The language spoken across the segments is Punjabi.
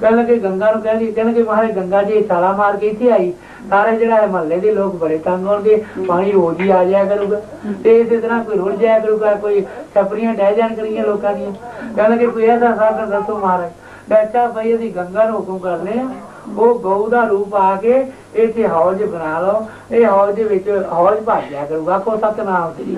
ਕਹਿਣ ਲੱਗੇ ਗੰਗਾ ਨੂੰ ਕਹਿੰਦੀ ਕਹਿਣ ਮਹਾਰਾਜ ਗੰਗਾ ਜੀ ਛਾਲਾ ਮਾਰ ਕੇ ਇੱਥੇ ਆਈ। ਸਾਰੇ ਜਿਹੜਾ ਮਹੱਲੇ ਦੇ ਲੋਕ ਬੜੇ ਤੰਗ ਹੋਣਗੇ, ਪਾਣੀ ਰੋਜ਼ ਹੀ ਆ ਜਾਇਆ ਕਰੂਗਾ। ਤੇ ਇਸੇ ਤਰ੍ਹਾਂ ਕੋਈ ਰੁੜ ਜਾਇਆ ਕਰੂਗਾ, ਕੋਈ ਛਪਰੀਆਂ ਡਹਿ ਜਾਣ ਕਰੀਆਂ ਲੋਕਾਂ ਦੀਆਂ। ਕਹਿਣ ਲੱਗੇ ਕੋਈ ਐਸਾ ਸਾਧਨ ਦੱਸੋ ਮਹਾਰਾਜ। ਤੇ ਅੱਛਾ ਭਾਈ ਅਸੀਂ ਗੰਗਾ ਨੂੰ ਹੁਕਮ ਕਰਨੇ ਆ ਉਹ ਗਊ ਦਾ ਰੂਪ ਆ ਕੇ ਇੱਥੇ ਹੌਜ ਬਣਾ ਲਓ। ਇਹ ਹੌਜ ਦੇ ਵਿੱਚ ਹੌਜ ਭਰ ਲਿਆ ਕਰੂਗਾ ਕੋ ਸਤਨਾਮ ਸ੍ਰੀ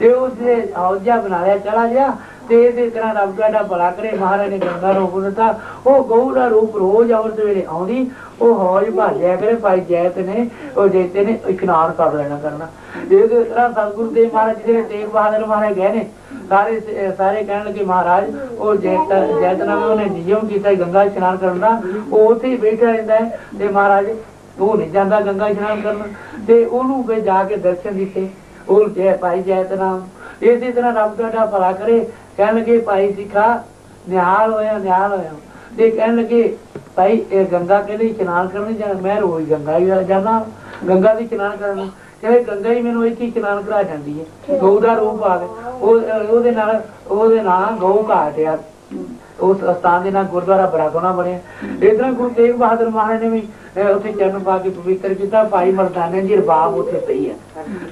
ਤੇ ਉਸੇ ਹੌਜਾ ਬਣਾ ਲਿਆ, ਚਲਾ ਗਿਆ। ਤੇ ਇਸੇ ਤਰ੍ਹਾਂ ਰੱਬ ਤੁਹਾਡਾ ਭਲਾ ਕਰੇ। ਮਹਾਰਾਜ ਨੇ ਗੰਗਾ ਰੂਪ ਦਿੱਤਾ। ਉਹ ਗਊ ਦਾ ਰੂਪ ਰੋਜ਼ ਔਰਤ ਵੇਲੇ ਆਉਂਦੀ। ਉਹ ਹੌਜ ਭਰ ਜਾ ਕਰੇ, ਭਾਈ ਜੈਤ ਨੇ, ਉਹ ਜੈਤੇ ਨੇ ਇਸ਼ਨਾਨ ਕਰ ਲੈਣਾ ਕਰਨਾ। ਇਹ ਤਰ੍ਹਾਂ ਸਤਿਗੁਰੂ ਦੇਵ ਮਹਾਰਾਜ ਜੀ ਤੇਗ ਬਹਾਦਰ ਮਹਾਰਾਜ ਗਏ ਨੇ, ਸਾਰੇ ਸਾਰੇ ਕਹਿਣ ਲੱਗੇ, ਮਹਾਰਾਜ, ਉਹ ਜੈਤ ਜੈਤ ਨਾਮ ਉਹਨੇ ਨਿਯਮ ਕੀਤਾ ਗੰਗਾ ਇਸ਼ਨਾਨ ਕਰਨ ਦਾ। ਉਹ ਉੱਥੇ ਹੀ ਬੈਠਾ ਰਹਿੰਦਾ ਹੈ ਤੇ ਮਹਾਰਾਜ ਉਹ ਨਹੀਂ ਜਾਂਦਾ ਗੰਗਾ ਇਸ਼ਨਾਨ ਕਰਨ। ਤੇ ਉਹਨੂੰ ਫਿਰ ਜਾ ਕੇ ਦਰਸ਼ਨ ਦਿੱਤੇ। ਉਹ ਜੈ, ਭਾਈ ਜੈਤ ਨਾਮ ਇਸੇ ਤਰ੍ਹਾਂ ਰੱਬ ਤੁਹਾਡਾ ਭਲਾ ਕਰੇ। ਕਹਿਣ ਲੱਗੇ ਭਾਈ ਸਿੱਖਾ ਨਿਹਾਲ ਹੋਇਆ ਨਿਹਾਲ ਹੋਇਆ। ਤੇ ਕਹਿਣ ਲੱਗੇ ਭਾਈ, ਇਹ ਗੰਗਾ ਕਹਿੰਦੇ ਇਸ਼ਨਾਨ ਕਰਨ ਜਾਂ ਮੈਂ ਰੋਜ਼ ਗੰਗਾ ਹੀ ਜਾਂਦਾ, ਗੰਗਾ ਦੀ ਇਸ਼ਨਾਨ ਕਰਨ ਕਹਿੰਦੇ, ਗੰਗਾ ਹੀ ਮੈਨੂੰ ਇੱਥੇ ਇਸ਼ਨਾਨ ਕਰਾ ਜਾਂਦੀ ਹੈ, ਗਊ ਦਾ ਰੂਪ ਆ ਗਿਆ ਉਹ, ਉਹਦੇ ਨਾਲ ਉਹਦੇ ਨਾਲ ਗਊ ਘਾਟ ਆ। ਉਸ ਸਥਾਨ ਦੇ ਨਾਲ ਗੁਰਦੁਆਰਾ ਬਰਾਗੋਣਾ ਬਣਿਆ। ਇਸ ਤਰ੍ਹਾਂ ਗੁਰੂ ਤੇਗ ਬਹਾਦਰ ਮਹਾਰਾਜ ਨੇ ਵੀ ਉੱਥੇ ਚਰਨ ਪਾ ਕੇ ਪਵਿੱਤਰ ਕੀਤਾ। ਭਾਈ ਮਰਦਾਨੇ ਜੀ ਰਬਾਬ ਉੱਥੇ ਪਈ ਹੈ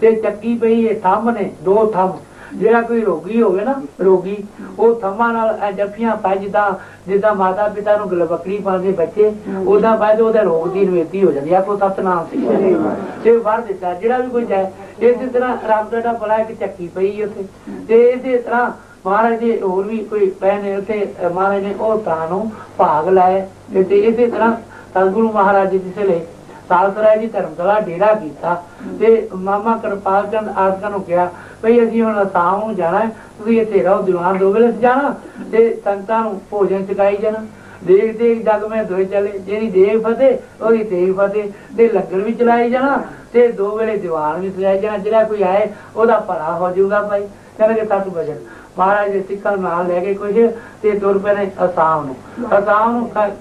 ਤੇ ਚੱਕੀ ਪਈ ਹੈ ਥੰਮ ਨੇ, ਦੋ ਥੰਮ। ਜਿਹੜਾ ਕੋਈ ਰੋਗੀ ਹੋਵੇ ਨਾ, ਰੋਗੀ, ਉਹ ਥੰਮਾਂ ਨਾਲ ਜੱਫੀਆਂ ਪਾ ਜਿੱਦਾਂ ਮਾਤਾ ਪਿਤਾ ਨੂੰ ਗਲਬਕੜੀ ਪਾਉਂਦੇ ਬੱਚੇ, ਉਹਦਾ ਬਾਅਦ ਉਹਦਾ ਰੋਗ ਦੀ ਨਿਵਰਤੀ ਹੋ ਜਾਂਦੀ ਆ। ਕੋ ਸਤਨਾਮ ਸੀ ਤੇ ਵਰ ਦਿੱਤਾ। ਜਿਹੜਾ ਵੀ ਕੋਈ ਜਾਏ, ਇਸੇ ਤਰ੍ਹਾਂ ਰੱਬ ਦਾ ਇੱਕ ਚੱਕੀ ਪਈ ਉੱਥੇ। ਤੇ ਇਸੇ ਤਰ੍ਹਾਂ ਮਹਾਰਾਜ ਦੇ ਹੋਰ ਵੀ ਕੋਈ ਪੈਨੇ ਉੱਥੇ, ਮਹਾਰਾਜ ਨੇ ਉਹ ਤਾਂ ਨੂੰ ਭਾਗ ਲਾਏ ਤੇ ਇਸੇ ਤਰ੍ਹਾਂ ਸਤਿਗੁਰੂ ਮਹਾਰਾਜ ਜੀ ਜਿਸੇ ਲਈ ਸਾਲਸਰਾਏ ਦੀ ਧਰਮਸ਼ਾਲਾ, ਡੇਰਾ ਕੀਤਾ। ਤੇ ਮਾਮਾ ਕਿਰਪਾਲ ਚੰਦ ਆਸਕਾ ਨੂੰ ਕਿਹਾ ਭਈ ਅਸੀਂ ਹੁਣ ਅਸਾਮ ਨੂੰ ਜਾਣਾ ਤੁਸੀਂ ਇੱਥੇ ਰਹੋ, ਦੀਵਾਨ ਦੋ ਵੇਲੇ ਜਾਣਾ ਤੇ ਸੰਗਤਾਂ ਨੂੰ ਭੋਜਨ ਚਕਾਈ ਜਾਣਾ। ਦੇਖ ਦੇਖ ਜਗ ਮੈਂ ਦੋਏ ਚਲੇ, ਜਿਹੜੀ ਦੇਖ ਫਤਿਹ, ਉਹਦੀ ਦੇਖ ਫਤਿਹ, ਤੇ ਲੰਗਰ ਵੀ ਚਲਾਈ ਜਾਣਾ ਤੇ ਦੋ ਵੇਲੇ ਦੀਵਾਨ ਵੀ ਸਜਾਈ ਜਾਣਾ, ਜਿਹੜਾ ਕੋਈ ਆਏ, ਉਹਦਾ ਭਲਾ ਹੋ ਜਾਊਗਾ ਭਾਈ। ਕਹਿੰਦੇ ਸੱਤ ਵਜਨ ਮਹਾਰਾਜ ਦੇ ਸਿੱਖਾਂ ਨੂੰ ਨਾਲ ਲੈ ਕੇ ਕੁਝ ਤੇ ਤੁਰ ਪਏ ਅਸਾਮ ਨੂੰ। ਅਸਾਮ ਨੂੰ ਕ-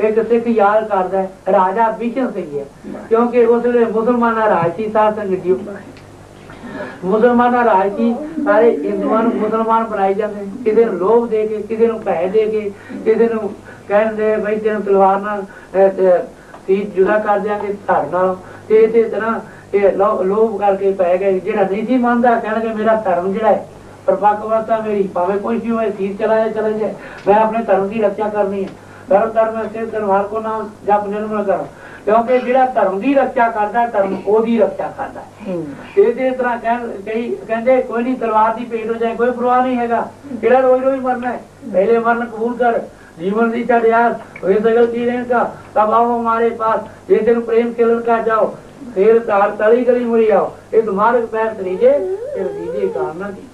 ਇੱਕ ਸਿੱਖ ਯਾਦ ਕਰਦਾ ਰਾਜਾ ਬਿਸ਼ਨ ਸਿੰਘ ਹੈ। ਕਿਉਂਕਿ ਉਸ ਵੇਲੇ ਮੁਸਲਮਾਨਾਂ ਰਾਜ ਸੀ ਸਾਧ ਸੰਗਤ ਜੀ ਮੁਸਲਮਾਨਾਂ ਰਾਜ ਕੀ? ਸਾਰੇ ਹਿੰਦੂਆਂ ਨੂੰ ਮੁਸਲਮਾਨ ਬਣਾਈ ਜਾਂਦੇ ਕਿਸੇ ਨੂੰ ਲੋਭ ਦੇ ਕੇ ਕਿਸੇ ਨੂੰ ਪੈਸੇ ਦੇ ਕੇ ਕਿਸੇ ਨੂੰ ਕਹਿੰਦੇ ਬਈ ਤੈਨੂੰ ਤਲਵਾਰ ਨਾਲ ਅਹ, ਜੁਦਾ ਕਰ ਦਿਆਂਗੇ ਧੜ ਨਾਲ। ਤੇ ਇਸੇ ਤਰ੍ਹਾਂ ਇਹ ਲੋਭ ਕਰਕੇ ਪੈ ਗਏ ਜਿਹੜਾ ਨਹੀਂ ਸੀ ਮੰਨਦਾ ਕਹਿਣਗੇ ਮੇਰਾ ਧਰਮ ਜਿਹੜਾ ਹੈ ਪਰਪੱਕ ਅਵਸਥਾ ਮੇਰੀ ਭਾਵੇਂ ਕੋਈ ਵੀ ਹੋਏ ਤੀਰ ਚਲਾਏ ਚਲੇ ਜਾਏ। ਮੈਂ ਆਪਣੇ ਧਰਮ ਦੀ ਰੱਖਿਆ ਕਰਨੀ ਹੈ। ਧਰਮ ਧਰਮ ਸੇ ਤਨਵਾਰ ਕੋ ਨਾਮ ਜਪ ਨਿਰਮਲ ਕਰ ਕਿਉਂਕਿ ਜਿਹੜਾ ਧਰਮ ਦੀ ਰੱਖਿਆ ਕਰਦਾ ਧਰਮ ਉਹਦੀ ਰੱਖਿਆ ਕਰਦਾ ਹੈ ਇਹਦੇ ਤਰ੍ਹਾਂ ਕਹਿਣ ਕਈ ਕਹਿੰਦੇ ਕੋਈ ਨਹੀਂ ਤਲਵਾਰ ਦੀ ਭੇਟ ਹੋ ਜਾਏ ਕੋਈ ਪਰਵਾਹ ਨਹੀਂ ਹੈਗਾ ਕਿਹੜਾ ਰੋਜ਼ ਰੋਜ਼ ਮਰਨਾ ਹੈ ਪਹਿਲੇ ਮਰਨ ਕਬੂਲ ਕਰ जीवन दी चढ़ यार वे सगल जीने का तब आओ हमारे पास ये दिन प्रेम खेलन का जाओ फिर तार तली गली मुड़ी आओ एक मार्ग पैर लीजिए फिर दीजिए काम ना दीजिए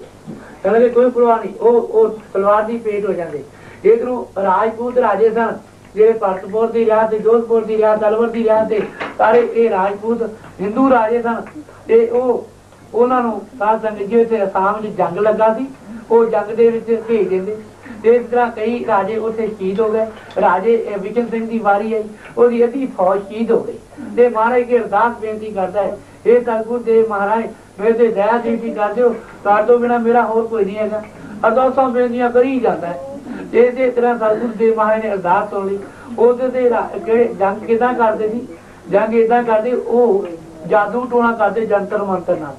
ਕਹਿੰਦੇ ਕੋਈ ਪਰਵਾਹ ਨਹੀਂ ਉਹ ਉਹ ਤਲਵਾਰ ਦੀ ਪੇਟ ਹੋ ਜਾਂਦੇ ਇੱਕ ਨੂੰ ਰਾਜਪੂਤ ਰਾਜੇ ਸਨ ਜਿਹੜੇ ਭਰਤਪੁਰ ਦੀ ਰਿਆਸਤ ਤੇ ਜੋਧਪੁਰ ਦੀ ਰਿਆਸਤ ਅਲਵਰ ਦੀ ਰਿਆਸਤ ਤੇ ਸਾਰੇ ਇਹ ਰਾਜਪੂਤ ਹਿੰਦੂ ਰਾਜੇ ਸਨ। ਤੇ ਉਹ ਉਹਨਾਂ ਨੂੰ ਸਾਧ ਸੰਗਤ ਜੀ ਤੇ ਅਸਾਮ ਚ ਜੰਗ ਲੱਗਾ ਸੀ। ਉਹ ਜੰਗ ਦੇ ਵਿੱਚ ਭੇਜ ਦਿੰਦੇ। ਤੇ ਇਸ ਤਰ੍ਹਾਂ ਕਈ ਰਾਜੇ ਉੱਥੇ ਸ਼ਹੀਦ ਹੋ ਗਏ। ਰਾਜੇ ਅਹ, ਸਿੰਘ ਦੀ ਵਾਰੀ ਆਈ। ਉਹਦੀ ਅੱਧੀ ਫੌਜ ਸ਼ਹੀਦ ਹੋ ਗਈ। ਤੇ ਮਹਾਰਾਜ ਕੀ ਅਰਦਾਸ ਬੇਨਤੀ ਕਰਦਾ ਹੈ ਇਹ ਸਤਿਗੁਰ ਦੇਵ ਮਹਾਰਾਜ ਮੇਰੇ ਤੇ ਦਇਆ ਦੀਪੀ ਕਰ ਦਿਓ। ਤੁਹਾਡੇ ਤੋਂ ਬਿਨਾ ਮੇਰਾ ਹੋਰ ਕੋਈ ਨਹੀਂ ਹੈਗਾ। ਅਰਦਾਸਾਂ ਬੇਨਤੀਆਂ ਕਰੀ ਜਾਂਦਾ ਹੈ। ਤੇ ਇਸੇ ਤਰ੍ਹਾਂ ਸਤਿਗੁਰੂ ਦੇਵ ਮਹਾਰਾਜ ਨੇ ਅਰਦਾਸ ਸੁਣ ਲਈ ਉਹਦੇ ਤੇ ਕਿਹੜੇ ਜੰਗ ਕਿਦਾਂ ਕਰਦੇ ਸੀ? ਜੰਗ ਇਦਾਂ ਕਰਦੇ, ਉਹ ਜਾਦੂ ਟੋਣਾ ਕਰਦੇ ਜੰਤਰ ਮੰਤਰ ਨਾਲ।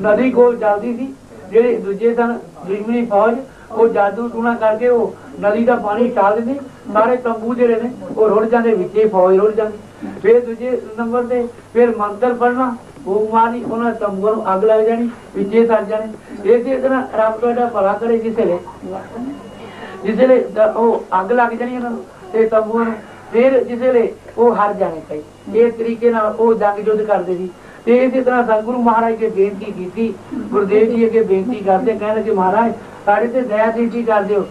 ਨਦੀ ਕੋਲ ਚੱਲਦੀ ਸੀ, ਜਿਹੜੇ ਦੂਜੇ ਸਨ ਦੁਸ਼ਮਣੀ ਫੌਜ, ਉਹ ਜਾਦੂ ਟੂਣਾ ਕਰਕੇ ਉਹ ਨਦੀ ਦਾ ਪਾਣੀ ਛਾਲ ਦਿੰਦੇ, ਸਾਰੇ ਤੰਬੂ ਜਿਹੜੇ ਨੇ, ਉਹ ਰੁੜ ਜਾਂਦੇ, ਵਿੱਚੇ ਫੌਜ ਰੁੜ ਜਾਂਦੀ। ਫਿਰ ਦੂਜੇ ਨੰਬਰ ਤੇ ਫਿਰ ਮੰਤਰ ਪੜਨਾ ਉਹ ਮਾਰੀ ਉਹਨਾਂ ਤੰਬੂਆਂ ਨੂੰ ਅੱਗ ਲੱਗ ਜਾਣੀ, ਵਿੱਚੇ ਸੜ ਜਾਣੇ। ਇਸੇ ਤਰ੍ਹਾਂ ਰੱਬ ਤੁਹਾਡਾ ਭਲਾ ਕਰੇ ਕਿਸੇ ਲਈ ਜਿਸੇ ਦ- ਉਹ ਅੱਗ ਲੱਗ ਜਾਣੀ ਉਹਨਾਂ ਨੂੰ ਤੇ ਤੰਬੂਆਂ ਨੂੰ ਫਿਰ ਜਿਸੇ ਲਈ ਉਹ ਹਾਰ ਜਾਣੇ ਪਏ ਇਹ ਤਰੀਕੇ ਨਾਲ ਉਹ ਜੰਗ ਯੁੱਧ ਕਰਦੇ ਸੀ। ਤੇ ਇਸੇ ਤਰ੍ਹਾਂ ਸਤਿਗੁਰੂ ਮਹਾਰਾਜ ਕੇ ਬੇਨਤੀ ਕੀਤੀ ਗੁਰਦੇਵ ਜੀ ਅੱਗੇ ਬੇਨਤੀ ਕਰਦੇ ਕਹਿਣ ਲੱਗੇ ਮਹਾਰਾਜ ਸਾਡੇ ਤੇ ਦਇਆ ਦੀਦੀ ਕਰ ਦਿਓ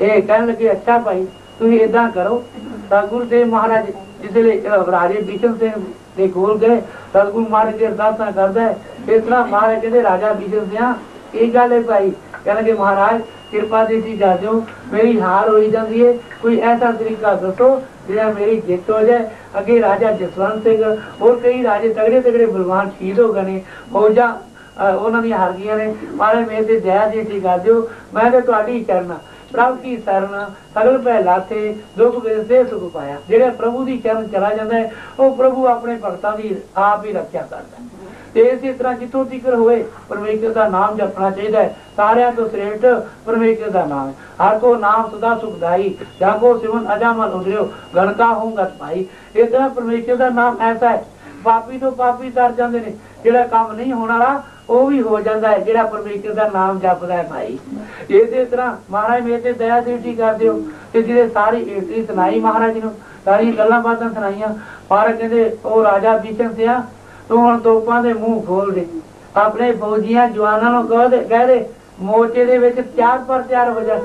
ਇਹ ਕਹਿਣ ਲੱਗੇ ਅੱਛਾ ਭਾਈ ਤੁਸੀਂ ਇਦਾਂ ਕਰੋ। ਸਤਿਗੁਰੂ ਦੇਵ ਮਹਾਰਾਜ ਜਿਸੇ ਅਹ, ਰਾਜੇ ਬਿਸ਼ਨ ਸਿੰਘ ਦੇ ਕੋਲ ਗਏ ਸਤਿਗੁਰੂ ਮਹਾਰਾਜ ਦੀ ਅਰਦਾਸਾਂ ਕਰਦਾ ਇਸ ਤਰ੍ਹਾਂ ਮਹਾਰਾਜ ਕਹਿੰਦੇ ਰਾਜਾ ਬਿਸ਼ਨ ਸਿੰਘ ਇਹ ਗੱਲ ਹੈ ਭਾਈ? ਕਹਿੰਦੇ ਮਹਾਰਾਜ ਕਿਰਪਾ ਦੀ ਜੀ ਜਾ ਦਿਓ ਮੇਰੀ ਹਾਰ ਹੋਈ ਜਾਂਦੀ ਹੈ ਕੋਈ ਐਸਾ ਤਰੀਕਾ ਦੱਸੋ ਜਿਹੜਾ ਮੇਰੀ ਜਿੱਤ ਹੋ ਜਾਏ। ਅੱਗੇ ਰਾਜਾ ਜਸਵੰਤ ਸਿੰਘ, ਹੋਰ ਕਈ ਰਾਜੇ ਤਗੜੇ ਤਗੜੇ ਬਲਵਾਨ ਸ਼ਹੀਦ ਹੋ ਗਏ ਨੇ। ਫੌਜਾਂ ਉਹਨਾਂ ਦੀਆਂ ਹਾਰ ਗਈਆਂ ਨੇ। ਮਾਰੇ ਮੇਰੇ ਤੇ ਦਇਆ ਜੀ ਸੀ ਕਰ ਦਿਓ। ਮੈਂ ਤੇ ਤੁਹਾਡੀ ਹੀ ਕਰਨਾ ਪ੍ਰਭ ਕੀ ਸਰਨ, ਸਗਲ ਭੈ ਲਾਥੇ, ਦੁਖ ਵੇਸੇ ਸੁਖ ਪਾਇਆ। ਜਿਹੜਾ ਪ੍ਰਭੂ ਦੀ ਚਰਨ ਚਲਾ ਜਾਂਦਾ ਹੈ ਉਹ ਪ੍ਰਭੂ ਆਪਣੇ ਭਗਤਾਂ ਦੀ ਆਪ ਹੀ ਰੱਖਿਆ ਕਰਦਾ ਹੈ ਤੇ ਇਸੇ ਤਰ੍ਹਾਂ ਜਿੱਥੋਂ ਜ਼ਿਕਰ ਹੋਏ, ਪਰਮੇਸ਼ਰ ਦਾ ਨਾਮ ਜਪਣਾ ਚਾਹੀਦਾ ਹੈ। ਸਾਰਿਆਂ ਤੋਂ ਸ੍ਰੇਸ਼ਟ ਪਰਮੇਸ਼ਰ ਦਾ ਨਾਮ ਹੈ। ਹਰ ਕੋ ਨਾਮ ਸਦਾ ਸੁਖਦਾਈ ਜਾਂ ਕੋ ਸਿਵਨ ਅਜਾਮਲ ਉਦਰਿਓ ਗਣਕਾ ਹੋਊਗਾ ਭਾਈ। ਇਸ ਤਰ੍ਹਾਂ ਪਰਮੇਸ਼ਰ ਦਾ ਨਾਮ ਐਸਾ ਹੈ, ਪਾਪੀ ਤੋਂ ਪਾਪੀ ਤਰ ਜਾਂਦੇ ਨੇ। ਜਿਹੜਾ ਕੰਮ ਨਹੀਂ ਹੋਣ ਵਾਲਾ, ਉਹ ਵੀ ਹੋ ਜਾਂਦਾ ਹੈ, ਜਿਹੜਾ ਪਰਮੇਸ਼ਰ ਦਾ ਨਾਮ ਜਪਦਾ ਹੈ ਭਾਈ। ਇਸੇ ਤਰ੍ਹਾਂ ਮਹਾਰਾਜ ਮੇਰੇ ਤੇ ਦਇਆ ਦ੍ਰਿਸ਼ਟੀ ਕਰ ਦਿਓ ਤੇ ਜਿਹਦੇ ਸਾਰੀ ਏਟਰੀ ਸੁਣਾਈ ਮਹਾਰਾਜ ਨੂੰ ਸਾਰੀ ਗੱਲਾਂ ਬਾਤਾਂ ਸੁਣਾਈਆਂ, ਪਰ ਕਹਿੰਦੇ ਉਹ ਰਾਜਾ ਬਿਸ਼ਨ ਸਿਆ ਤੂੰ ਹੁਣ ਤੋਪਾਂ ਦੇ ਮੂੰਹ ਖੋਲ ਦੇ। ਆਪਣੇ ਫੌਜੀਆਂ ਜਵਾਨਾਂ ਨੂੰ ਕਹ ਦੇ ਕਹਿ ਦੇ, ਮੋਰਚੇ ਦੇ ਵਿੱਚ ਤਿਆਰ ਪਰ ਤਿਆਰ ਹੋ ਜਾ।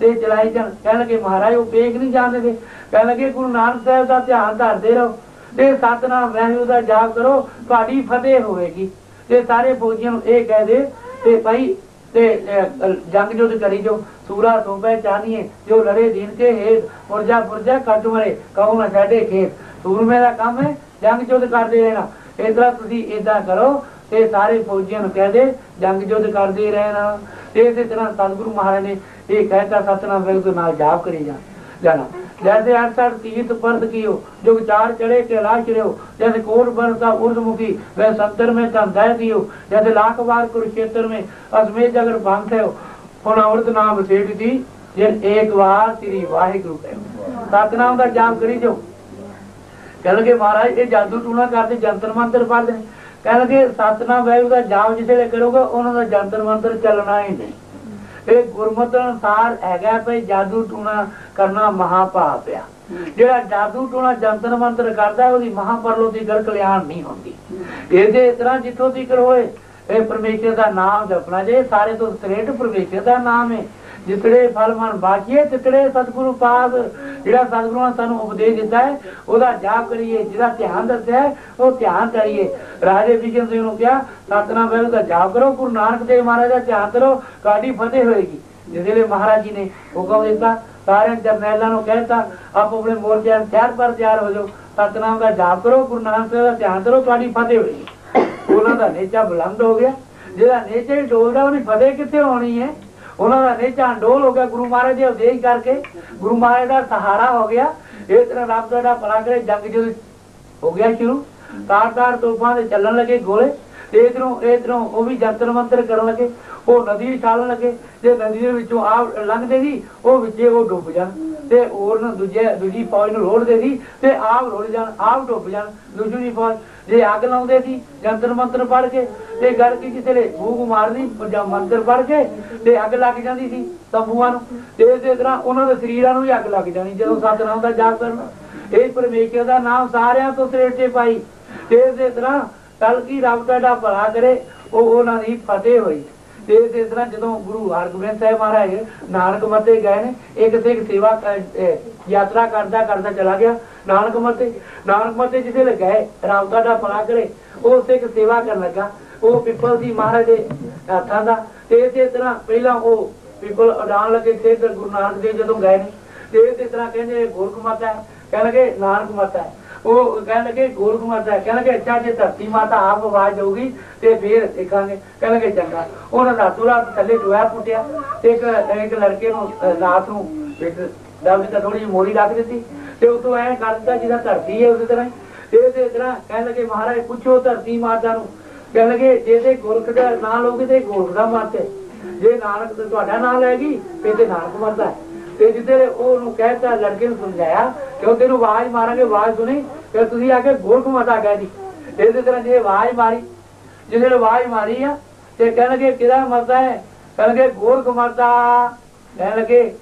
ਤੇ ਚਲਾਈ ਜਾਣ। ਕਹਿਣ ਲੱਗੇ, ਮਹਾਰਾਜ, ਉਹ ਵੇਖ ਨਹੀਂ ਜਾਂਦੇ ਤੇ ਕਹਿਣ ਲੱਗੇ, ਗੁਰੂ ਨਾਨਕ ਸਾਹਿਬ ਦਾ ਧਿਆਨ ਧਰਦੇ ਰਹੋ ਤੇ ਸਤਨਾਮ ਵਾਹਿਗੁਰੂ ਦਾ ਜਾਪ ਕਰੋ, ਤੁਹਾਡੀ ਫਤਿਹ ਹੋਵੇਗੀ। ਤੇ ਸਾਰੇ ਫੌਜੀਆਂ ਨੂੰ ਇਹ ਕਹਿ ਦੇ, ਤੇ ਭਾਈ, ਤੇ ਜੰਗ ਜੁੱਧ ਕਰੀ ਜੋ ਸੂਰਾ ਸੋਪੇ, ਚਾਨੀਏ, ਜੋ ਲੜੇ ਦਿਨ ਕੇ ਹੇਠ ਪੁਰਜਾ ਪੁਰਜਾ ਕੱਟ ਮਰੇ, ਕਹੋ ਨਾ ਸਾਡੇ ਖੇਤ। ਸੂਰਮੇ ਦਾ ਕੰਮ ਹੈ, ਜੰਗ ਜੁੱਧ ਕਰਦੇ ਰਹਿਣਾ। ਇਸ ਤਰ੍ਹਾਂ ਤੁਸੀਂ ਇਦਾਂ ਕਰੋ, ਤੇ ਸਾਰੇ ਫੌਜੀਆਂ ਨੂੰ ਕਹਿ ਦੇ, ਜੰਗ ਜੁੱਧ ਕਰਦੇ ਰਹਿਣਾ। ਇਸੇ ਤਰ੍ਹਾਂ ਸਤਿਗੁਰੂ ਮਹਾਰਾਜ ਨੇ ਇਹ ਕਹਿਤਾ, ਸਤਨਾਮ ਵਾਹਿਗੁਰੂ ਨਾਲ ਜਾਪ ਕਰੀ ਜਾ ਜਾਣਾ। ਜੈਸੇ ਅਨਸਰ ਤੀਰਥ ਪਰਦ ਕੀਓ, ਜੋ ਵਿਚਾਰ ਚੜੇ ਕੇ ਲਾਸ਼ ਰਿਓ ਜੈਸੇ ਕੋਟ ਬਰਤਾ ਉਰਦਮੁਖੀ ਵੈ ਸੰਦਰ ਮੇ ਤੰਦੈ ਦਿਓ ਜੈਸੇ ਲੱਖ ਵਾਰ ਕੁਰਸ਼ੇਤਰ ਮੇ ਅਸਮੇ ਜਗਰ ਬੰਧ ਹੈ, ਹੁਣ ਔਰਤ ਨਾਮ ਸੇਵ ਦੀ ਜੇ ਇੱਕ ਵਾਰ ਸ੍ਰੀ ਵਾਹਿਗੁਰੂ ਕਹਿਓ ਸਤਨਾਮ ਦਾ ਜਾਪ ਕਰੀ ਜੋ ਕਹਿੰਦੇ ਮਹਾਰਾਜ, ਇਹ ਜਾਦੂ ਟੂਣਾ ਕਰਦੇ ਜੰਤਰ ਮੰਤਰ ਪੜਦੇ ਨੇ ਕਹਿੰਦੇ ਸਤਨਾਮ ਵਾਹਿਗੁਰੂ ਦਾ ਜਾਪ ਜਿਹੜੇ ਕਰੋਗੇ, ਉਹਨਾਂ ਦਾ ਜੰਤਰ ਮੰਤਰ ਚੱਲਣਾ ਹੀ ਨਹੀਂ। ਇਹ ਗੁਰਮਤ ਅਨੁਸਾਰ ਹੈਗਾ ਭਈ ਜਾਦੂ ਟੂਣਾ ਕਰਨਾ ਮਹਾਪਾਪ ਆ। ਜਿਹੜਾ ਜਾਦੂ ਟੂਣਾ ਜੰਤਰ ਮੰਤਰ ਕਰਦਾ, ਉਹਦੀ ਮਹਾਪਰਲੋ ਦੀ ਗਰ ਕਲਿਆਣ ਨਹੀਂ ਹੁੰਦੀ। ਇਹਦੇ ਇਸ ਤਰ੍ਹਾਂ ਜਿੱਥੋਂ ਤੀਕਰ ਹੋਏ, ਇਹ ਪਰਮੇਸ਼ਰ ਦਾ ਨਾਮ ਜਪਣਾ ਜੇ ਸਾਰੇ ਤੋਂ ਸ੍ਰੇਸ਼ਟ ਪਰਮੇਸ਼ਰ ਦਾ ਨਾਮ ਹੈ ਜਿਤੜੇ ਫਲ ਮਨ ਬਾਕੀਏ, ਤਿਤੜੇ ਸਤਿਗੁਰੂ ਪਾਸ ਜਿਹੜਾ ਸਤਿਗੁਰੂ ਨੇ ਸਾਨੂੰ ਉਪਦੇਸ਼ ਦਿੱਤਾ ਹੈ, ਉਹਦਾ ਜਾਪ ਕਰੀਏ, ਜਿਹਦਾ ਧਿਆਨ ਦੱਸਿਆ ਉਹ ਧਿਆਨ ਕਰੀਏ। ਰਾਜੇ ਵਿਸ਼ਨ ਸਿੰਘ ਨੂੰ ਕਿਹਾ, ਸਤਨਾਮ ਵਾਹਿਗੁਰੂ ਦਾ ਜਾਪ ਕਰੋ, ਗੁਰੂ ਨਾਨਕ ਦੇਵ ਮਹਾਰਾਜ ਦਾ ਧਿਆਨ ਕਰੋ, ਤੁਹਾਡੀ ਫਤਿਹ ਹੋਏਗੀ। ਜਿਸ ਵੇਲੇ ਮਹਾਰਾਜ ਜੀ ਨੇ ਹੁਕਮ ਦਿੱਤਾ, ਸਾਰਿਆਂ ਜਰਨੈਲਾਂ ਨੂੰ ਕਹਿਤਾ ਆਪ ਆਪਣੇ ਮੋਰਚਿਆਂ ਤਿਆਰ ਪਰ ਤਿਆਰ ਹੋ ਜਾਓ, ਸਤਨਾਮ ਦਾ ਜਾਪ ਕਰੋ, ਗੁਰੂ ਨਾਨਕ ਦੇਵ ਦਾ ਧਿਆਨ ਕਰੋ, ਤੁਹਾਡੀ ਫਤਿਹ ਹੋਏਗੀ। ਉਹਨਾਂ ਦਾ ਨੇਚਾ ਬੁਲੰਦ ਹੋ ਗਿਆ। ਜਿਹੜਾ ਨੇਚਾ ਹੀ ਡੋਲਦਾ, ਉਹਦੀ ਫਤਿਹ ਕਿੱਥੇ ਹੋਣੀ ਹੈ? ਉਹਨਾਂ ਦਾ ਨੇਚਾ ਡੋਲ ਹੋ ਗਿਆ, ਗੁਰੂ ਮਹਾਰਾਜ ਦੇ ਉਦੇਸ਼ ਕਰਕੇ। ਗੁਰੂ ਮਹਾਰਾਜ ਦਾ ਸਹਾਰਾ ਹੋ ਗਿਆ। ਇਹ ਤਰ੍ਹਾਂ ਰੱਬ ਦਾ ਭਲਾ ਕਰੇ, ਜੰਗ ਜਦੋਂ ਹੋ ਗਿਆ ਸ਼ੁਰੂ। ਤਾਰ ਤਾਰ ਤੋਪਾਂ ਦੇ ਚੱਲਣ ਲੱਗੇ ਗੋਲੇ। ਤੇ ਇਧਰੋਂ ਇਧਰੋਂ, ਉਹ ਵੀ ਜੰਤਰ ਮੰਤਰ ਕਰਨ ਲੱਗੇ, ਉਹ ਨਦੀ ਛਾਲਣ ਲੱਗੇ, ਜੇ ਨਦੀ ਦੇ ਵਿੱਚੋਂ ਆ ਲੰਘਦੇ ਸੀ, ਉਹ ਵਿੱਚੇ ਉਹ ਡੁੱਬ ਜਾਣ, ਤੇ ਹੋਰ ਨੂੰ ਦੂਜੇ, ਦੂਜੀ ਫੌਜ ਨੂੰ ਰੋੜਦੇ ਸੀ, ਤੇ ਆਪ ਰੁੜ ਜਾਣ, ਆਪ ਡੁੱਬ ਜਾਣ, ਦੂਜੀ ਫੌਜ, ਜੇ ਅੱਗ ਲਾਉਂਦੇ ਸੀ ਜੰਤਰ ਮੰਤਰ ਪੜ ਕੇ, ਤੇ ਗਰ ਕੀ ਕਿਸੇ ਨੇ ਫੂਕ ਮਾਰਦੀ ਜਾਂ ਮੰਤਰ ਪੜ ਕੇ, ਤੇ ਅੱਗ ਲੱਗ ਜਾਂਦੀ ਸੀ ਤੰਬੂਆਂ ਨੂੰ, ਤੇ ਇਸੇ ਤਰ੍ਹਾਂ ਉਹਨਾਂ ਦੇ ਸਰੀਰਾਂ ਨੂੰ ਵੀ ਅੱਗ ਲੱਗ ਜਾਣੀ, ਜਦੋਂ ਸਤਨਾਮ ਦਾ ਜਾਪ ਕਰਨਾ, ਇਹ ਪਰਮੇਸ਼ਰ ਦਾ ਨਾਮ ਸਾਰਿਆਂ ਤੋਂ ਸ੍ਰੇਸ਼ਟ ਭਾਈ, ਤੇ ਇਸੇ ਤਰ੍ਹਾਂ ਕੱਲ ਕੀ ਰੱਬ ਤੁਹਾਡਾ ਭਲਾ ਕਰੇ, ਉਹ ਉਹਨਾਂ ਦੀ ਫਤਿਹ ਹੋਈ। ਤੇ ਇਸ ਤਰ੍ਹਾਂ ਜਦੋਂ ਗੁਰੂ ਹਰਗੋਬਿੰਦ ਸਾਹਿਬ ਮਹਾਰਾਜ ਨਾਨਕ ਮੱਤੇ ਗਏ ਨੇ, ਇੱਕ ਸਿੱਖ ਸੇਵਾ ਯਾਤਰਾ ਕਰਦਾ ਕਰਦਾ ਚਲਾ ਗਿਆ ਨਾਨਕ ਮੱਤੇ ਨਾਨਕ ਮੱਤੇ ਜਿੱਥੇ ਗਏ ਰੱਬ ਤੁਹਾਡਾ ਭਲਾ ਕਰੇ ਉਹ ਸਿੱਖ ਸੇਵਾ ਕਰਨ ਲੱਗਾ। ਉਹ ਪਿੱਪਲ ਸੀ ਮਹਾਰਾਜ ਦੇ ਹੱਥਾਂ ਦਾ। ਤੇ ਇਸੇ ਤਰ੍ਹਾਂ ਪਹਿਲਾਂ ਉਹ ਪਿੱਪਲ ਉਡਾਣ ਲੱਗੇ ਤੇ ਗੁਰੂ ਨਾਨਕ ਦੇਵ ਜਦੋਂ ਗਏ ਨੇ, ਤੇ ਇਸੇ ਤਰ੍ਹਾਂ ਕਹਿੰਦੇ ਗੁਰਖ ਮਾਤਾ ਹੈ। ਕਹਿਣ ਨਾਨਕ ਮਾਤਾ ਹੈ। ਉਹ ਕਹਿਣ ਲੱਗੇ ਗੋਰਖ ਮਾਤਾ ਹੈ ਕਹਿਣ ਲੱਗੇ ਅੱਛਾ ਜੇ ਧਰਤੀ ਮਾਤਾ ਆਪ ਆਵਾਜ਼ ਦੇਊਗੀ ਤੇ ਫੇਰ ਦੇਖਾਂਗੇ। ਕਹਿਣ ਲੱਗੇ ਚੰਗਾ। ਉਹਨਾਂ ਦਾ ਰਾਤ ਥੱਲੇ ਟੋਇਆ ਪੁੱਟਿਆ ਤੇ ਇੱਕ ਇੱਕ ਲੜਕੇ ਨੂੰ ਅਹ, ਰਾਤ ਨੂੰ ਇੱਕ ਦਮ ਤੇ ਥੋੜੀ ਜਿਹੀ ਮੋਰੀ ਰੱਖ ਦਿੱਤੀ ਤੇ ਉਤੋਂ ਐ ਕਰ ਦਿੱਤਾ ਜਿਹਦਾ ਧਰਤੀ ਹੈ ਉਸੇ ਤਰ੍ਹਾਂ ਤੇ ਇਸੇ ਤਰ੍ਹਾਂ ਕਹਿਣ ਲੱਗੇ ਮਹਾਰਾਜ ਪੁੱਛੋ ਧਰਤੀ ਮਾਤਾ ਨੂੰ। ਕਹਿਣ ਲੱਗੇ ਜੇ ਤੇ ਗੁਰਖ ਦਾ ਨਾਂ ਲਓਗੇ ਤੇ ਗੁਰਖ ਦਾ ਮਤ ਜੇ ਨਾਨਕ ਤੁਹਾਡਾ ਨਾਂ ਲੈਗੀ ਤੇ ਤੇ ਨਾਨਕ ਮਰਦਾ ਹੈ। ਤੇ ਜਿੱਦੇ ਉਹਨੂੰ ਕਹਿਤਾ, ਲੜਕੇ ਨੂੰ ਸਮਝਾਇਆ ਕਿ ਉਹ ਤੈਨੂੰ ਆਵਾਜ਼ ਮਾਰਾਂਗੇ, ਆਵਾਜ਼ ਸੁਣੀ, ਫਿਰ ਤੁਸੀਂ ਆ ਕੇ ਗੋਰਖ ਮਾਤਾ ਕਹਿ ਦੀ ਇਸੇ ਤਰ੍ਹਾਂ ਜੇ ਆਵਾਜ਼ ਮਾਰੀ, ਜਿਹਨੇ ਆਵਾਜ਼ ਮਾਰੀ ਆ, ਤੇ ਕਹਿਣਗੇ ਕਿਹਦਾ ਮਰਦਾ ਹੈ? ਕਹਿਣਗੇ ਗੋਰਖ ਮਰਦਾ ਕਹਿਣ ਲੱਗੇ